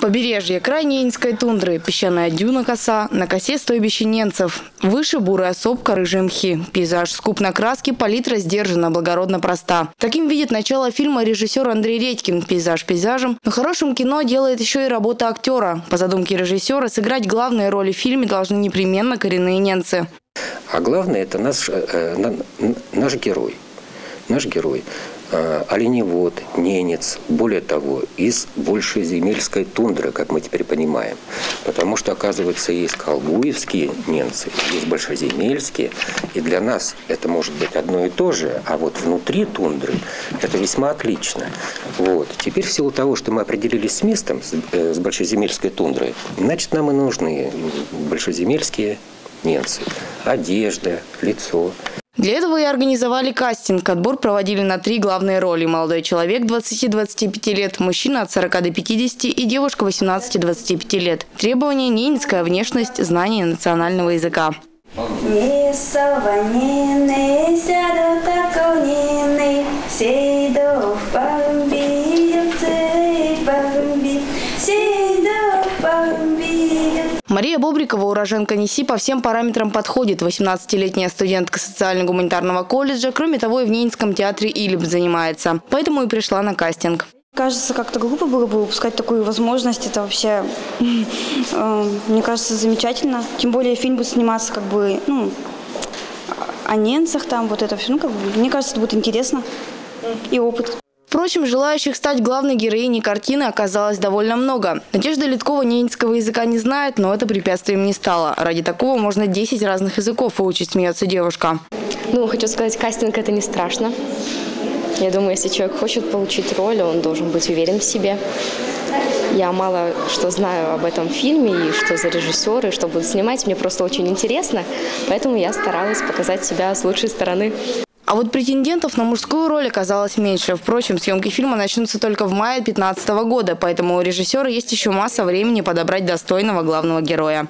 Побережье, край Ненецкой тундры, песчаная дюна коса, на косе стойбище ненцев. Выше бурая сопка, рыжие мхи. Пейзаж скуп на краске, палитра сдержана, благородно проста. Таким видит начало фильма режиссер Андрей Редькин. Пейзаж пейзажем. Но хорошим кино делает еще и работа актера. По задумке режиссера, сыграть главные роли в фильме должны непременно коренные ненцы. А главное, это наш, э, наш герой. Наш герой. Э, оленевод, ненец, более того, из большеземельской тундры, как мы теперь понимаем. Потому что, оказывается, есть колбуевские ненцы, есть большеземельские, и для нас это может быть одно и то же, а вот внутри тундры это весьма отлично. Вот. Теперь в силу того, что мы определились с местом, с э, большеземельской тундрой, значит, нам и нужны большеземельские ненцы. Одежда, лицо. Для этого и организовали кастинг. Отбор проводили на три главные роли. Молодой человек 20-25 лет, мужчина от 40 до 50 и девушка 18-25 лет. Требования – ненецкая внешность, знание национального языка. Не Мария Бобрикова, уроженка Неси, по всем параметрам подходит. 18-летняя студентка социально-гуманитарного колледжа. Кроме того, и в Ненецком театре Илиб занимается. Поэтому и пришла на кастинг. Кажется, как-то глупо было бы упускать такую возможность. Это вообще, э, мне кажется, замечательно. Тем более фильм будет сниматься как бы, ну, о ненцах там, вот это все. Ну, как бы, мне кажется, это будет интересно и опыт. Впрочем, желающих стать главной героиней картины оказалось довольно много. Надежда Литкова ненецкого языка не знает, но это препятствием не стало. Ради такого можно 10 разных языков выучить, смеется девушка. Ну, хочу сказать, кастинг – это не страшно. Я думаю, если человек хочет получить роль, он должен быть уверен в себе. Я мало что знаю об этом фильме, и что за режиссеры, что будут снимать. Мне просто очень интересно, поэтому я старалась показать себя с лучшей стороны. А вот претендентов на мужскую роль оказалось меньше. Впрочем, съемки фильма начнутся только в мае 2015 года, поэтому у режиссера есть еще масса времени подобрать достойного главного героя.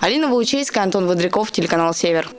Алина Волчейская, Антон Водряков, телеканал «Север».